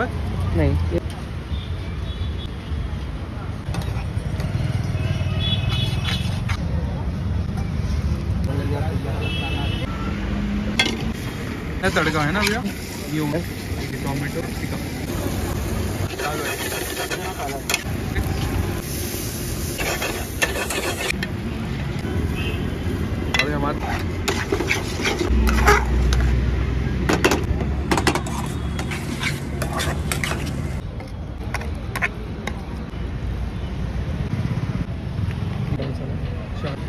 नहीं। तड़का है ना भैया? ये टोमेटो और हमारे Sure.